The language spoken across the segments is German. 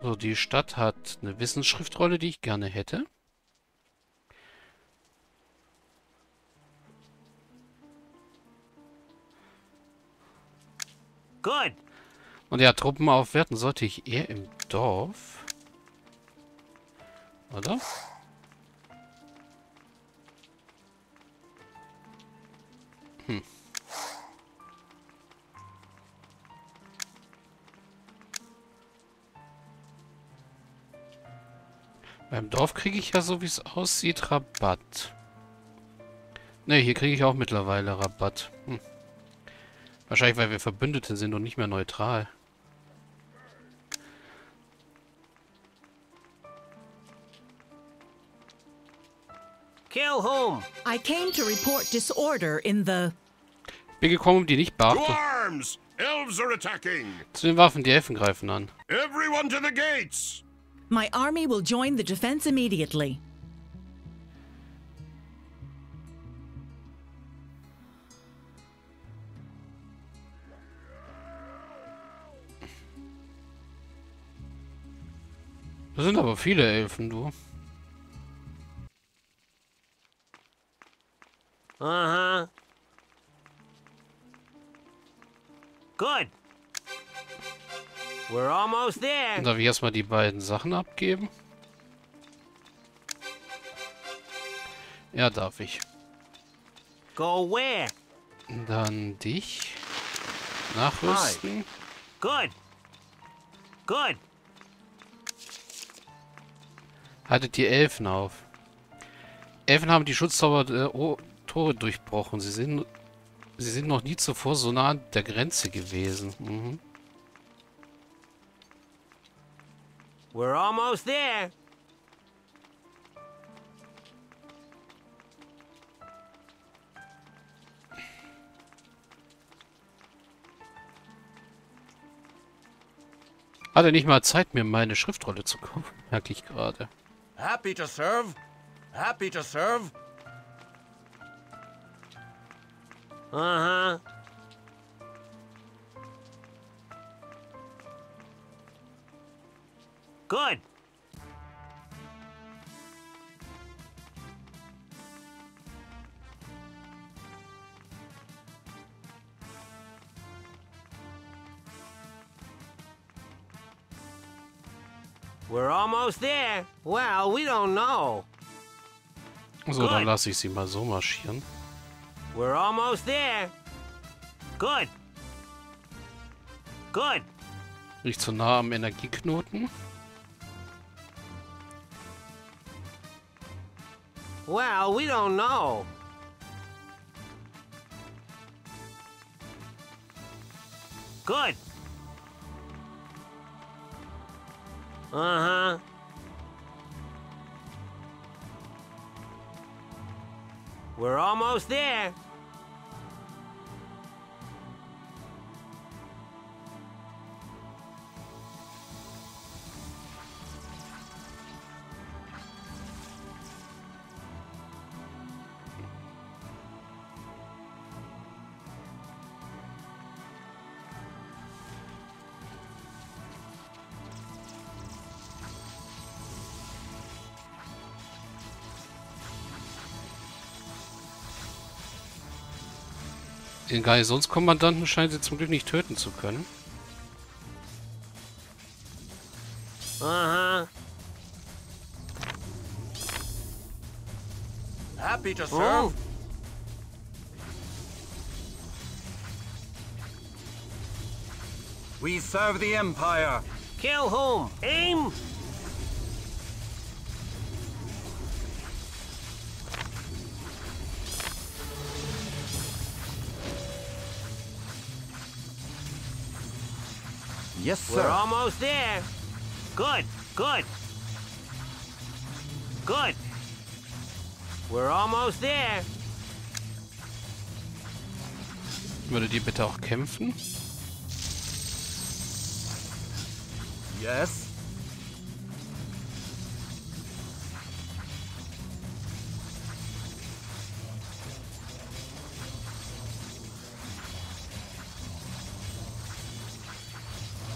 So, die Stadt hat eine Wissensschriftrolle, die ich gerne hätte. Good. Und ja, Truppen aufwerten sollte ich eher im Dorf. Oder? Hm. Beim Dorf kriege ich ja, so wie es aussieht, Rabatt. Ne, hier kriege ich auch mittlerweile Rabatt. Hm. Wahrscheinlich, weil wir Verbündete sind und nicht mehr neutral. Kill whom? I came to report disorder in the... Bin gekommen, um die nicht To beachtet. arms! Elves are attacking! Zu den Waffen, die Elfen greifen an. Everyone to the gates! My army will join the defense immediately. Das sind aber viele Elfen, du. Uh-huh. Good. We're almost there. Darf ich erstmal die beiden Sachen abgeben? Ja, darf ich. Go where? Dann dich. Nachrüsten. Good. Good. Haltet die Elfen auf. Elfen haben die Schutzzauber äh, O- Tore durchbrochen. Sie sind, sie sind noch nie zuvor so nah an der Grenze gewesen. Mhm. We're almost there. Hatte nicht mal Zeit, mir meine Schriftrolle zu kaufen. Merke ich gerade. Happy to serve. Happy to serve. Uh-huh. Good. We're almost there. Well, we don't know. So, dann Gut. lasse ich sie mal so marschieren. We're almost there. Good. Good. Nicht zu nah am Energieknoten. Well, we don't know. Good. Uh-huh. We're almost there. Den Garnisonskommandanten scheint sie zum Glück nicht töten zu können. Uh-huh. Happy to serve. Oh. We serve the Empire. Kill whom? Aim. Yes, We're almost there. Good. Good. Good. We're almost there. Würdet ihr bitte auch kämpfen? Yes.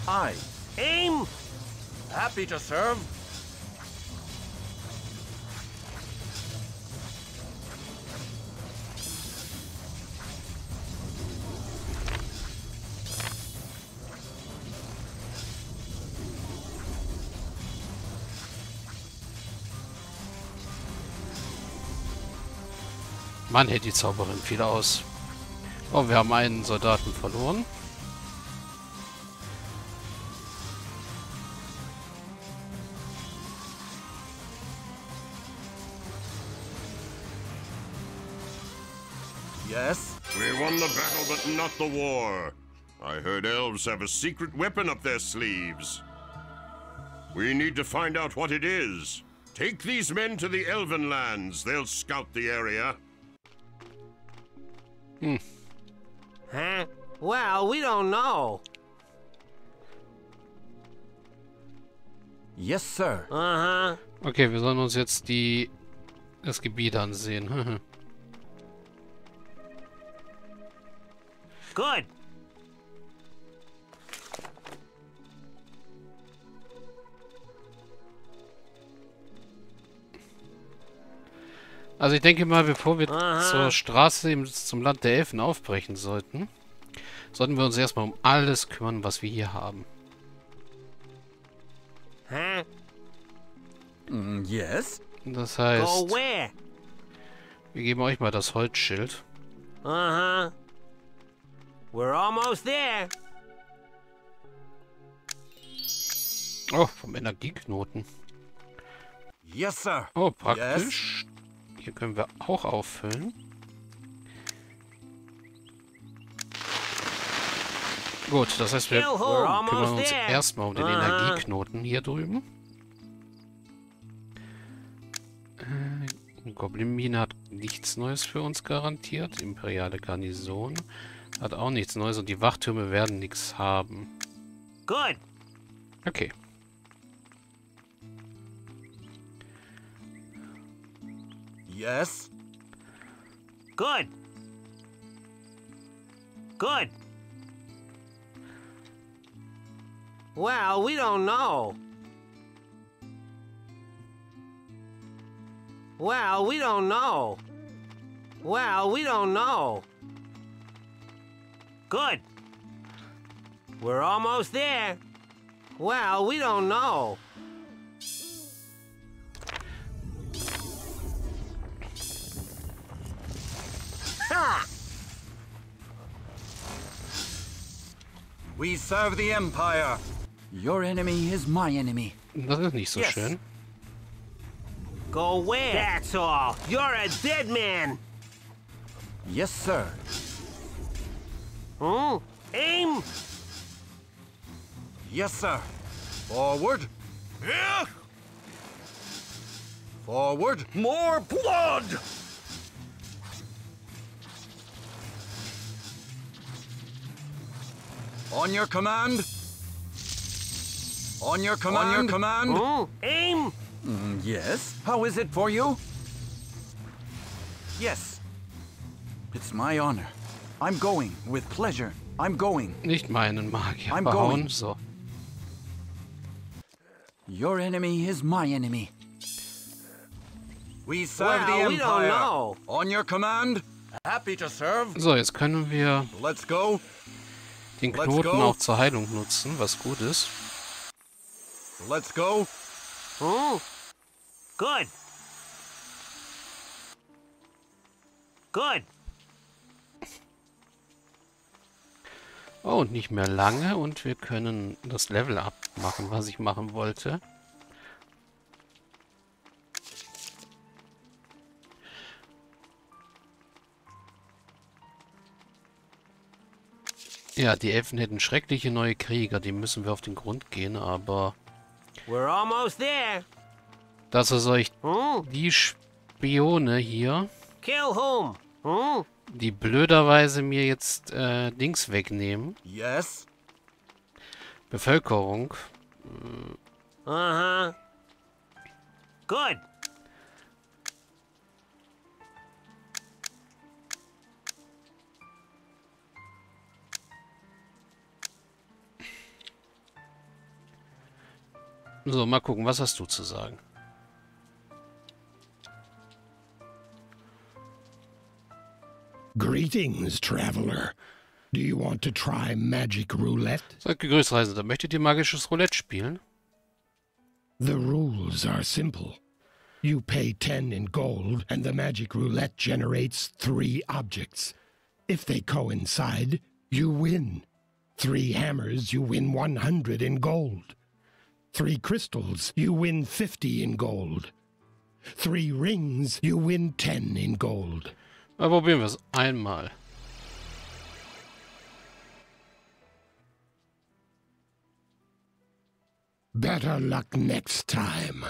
Aye. Aim. Happy to serve. Mann, hält die Zauberin viel aus. Oh, wir haben einen Soldaten verloren. But not the war. I heard elves have a secret weapon up their sleeves. We need to find out what it is. Take these men to the Elven lands. They'll scout the area. Hmm. Huh? Well, we don't know. Yes, sir. Uh-huh. Okay, wir sollen uns jetzt die das Gebiet ansehen. Good. Also ich denke mal, bevor wir Aha. zur Straße im- zum Land der Elfen aufbrechen sollten, sollten wir uns erstmal um alles kümmern, was wir hier haben. Huh? Mm, yes. Das heißt, where? wir geben euch mal das Holzschild. Uh-huh. We're almost there. Oh, vom Energieknoten. Yes, sir. Oh, praktisch. Hier können wir auch auffüllen. Gut, das heißt, wir kümmern uns erstmal um den Aha. Energieknoten hier drüben. Äh, Goblin-Mine hat nichts Neues für uns garantiert. Imperiale Garnison hat auch nichts Neues und die Wachtürme werden nichts haben. Good. Okay. Yes. Good. Good. Well, we don't know. Well, we don't know. Well, we don't know. Good. We're almost there. Well, we don't know. Ha! We serve the Empire. Your enemy is my enemy. Das ist nicht so Yes. schön. Go where? That's all. You're a dead man. Yes, sir. Hmm? Aim. Yes, sir. Forward. Yeah! Forward. More blood! On your command. On your command. On your command. Hmm? Aim. Mm, yes. How is it for you? Yes. It's my honor. I'm going with pleasure. I'm going. Nicht meinen Magier I'm behauen. going. So. Your enemy is my enemy. We serve Well, the we don't Empire. know. On your command. Happy to serve. So, jetzt können wir Let's go. den Let's Knoten go. auch zur Heilung nutzen, was gut ist. Let's go. Hmm? Good. Good. Oh, und nicht mehr lange und wir können das Level abmachen, was ich machen wollte. Ja, die Elfen hätten schreckliche neue Krieger, die müssen wir auf den Grund gehen, aber We're almost there. dass er euch Hmm? die Spione hier, Kill whom? Die blöderweise mir jetzt äh, Dings wegnehmen, Yes. Bevölkerung, Uh-huh. Good. So, mal gucken, was hast du zu sagen? Greetings, traveler. Do you want to try magic roulette? Seid gegrüßt, Reisender. Möchtet ihr magisches Roulette spielen? The rules are simple. You pay 10 in gold, and the magic roulette generates three objects. If they coincide, you win. Three hammers, you win 100 in gold. Three crystals, you win 50 in gold. Three rings, you win 10 in gold. Na, probieren wir es einmal. Better luck next time.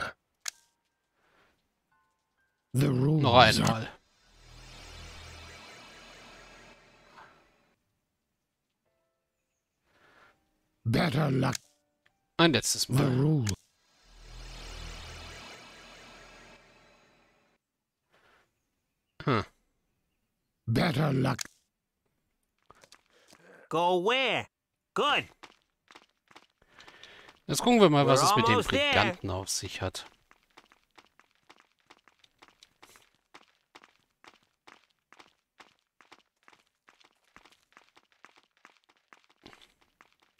The rules Noch einmal. better luck. Ein letztes The Mal. rule. Better luck. Go where? Good. Jetzt gucken wir mal, was We're es mit dem there. Briganten auf sich hat.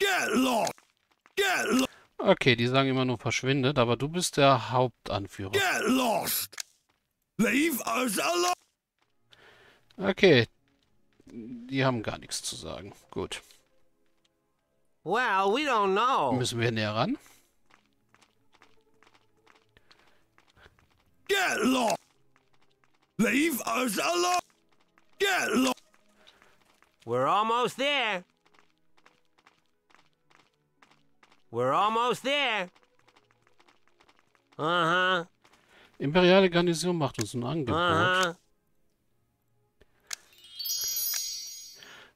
Get lost. Get lost. Okay, die sagen immer nur verschwindet, aber du bist der Hauptanführer. Get lost. Leave us alone. Okay. Die haben gar nichts zu sagen. Gut. Well, we don't know. Müssen wir näher ran? Get lost. Leave us alone. Get lost. We're almost there. We're almost there. Uh-huh. Imperiale Garnison macht uns ein Angebot. Uh-huh.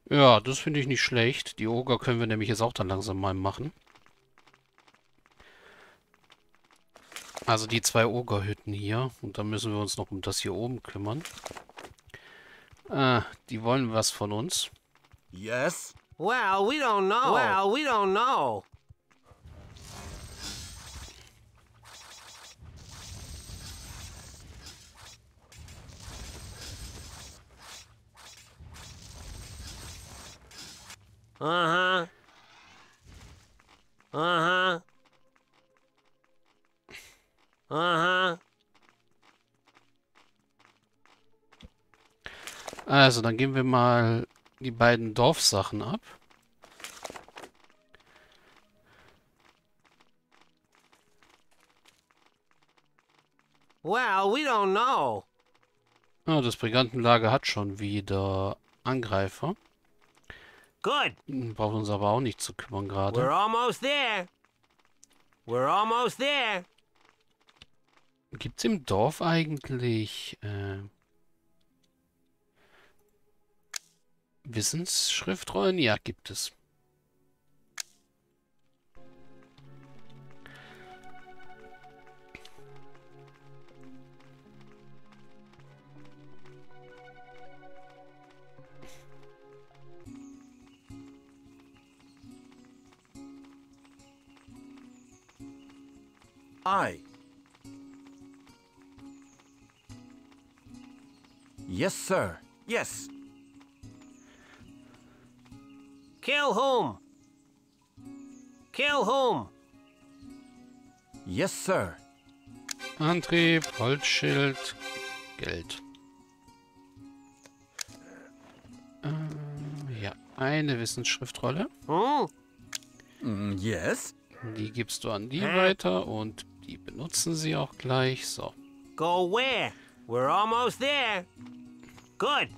Ja, das finde ich nicht schlecht. Die Oger können wir nämlich jetzt auch dann langsam mal machen. Also die zwei Ogerhütten hier. Und dann müssen wir uns noch um das hier oben kümmern. Ah, die wollen was von uns. Yes? Well, we don't know. Well, we don't know. Uh-huh. Uh-huh. Uh-huh. Also, dann geben wir mal die beiden Dorfsachen ab. Well, we don't know. Ah, das Brigantenlager hat schon wieder Angreifer. Good. Hm, Braucht uns aber auch nicht zu kümmern We're gerade. almost there. We're almost there. Gibt's im Dorf eigentlich äh, Wissensschriftrollen? Ja, gibt es. I. Yes, sir. Yes. Kill whom? Kill whom? Yes, sir. Antrieb, Holzschild, Geld. Ähm, ja, eine Wissensschriftrolle. Hmm? Mm, yes? Die gibst du an die weiter und die benutzen sie auch gleich. So. Go where? We're almost there. Good.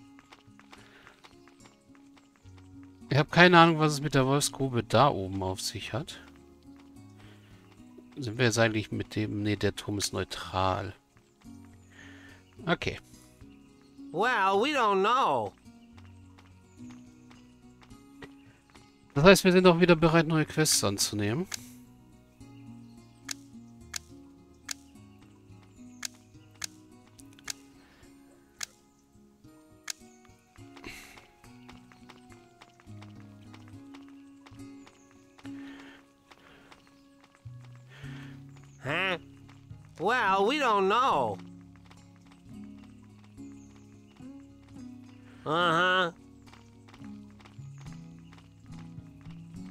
Ich habe keine Ahnung, was es mit der Wolfsgrube da oben auf sich hat. Sind wir jetzt eigentlich mit dem... Ne, der Turm ist neutral. Okay. Well, we don't know. Das heißt, wir sind auch wieder bereit, neue Quests anzunehmen. Well, we don't know. Uh-huh.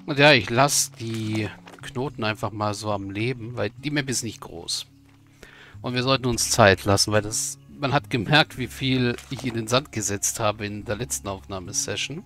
Und ja, ich lasse die Knoten einfach mal so am Leben, weil die Map ist nicht groß. Und wir sollten uns Zeit lassen, weil das... Man hat gemerkt, wie viel ich in den Sand gesetzt habe in der letzten Aufnahmesession.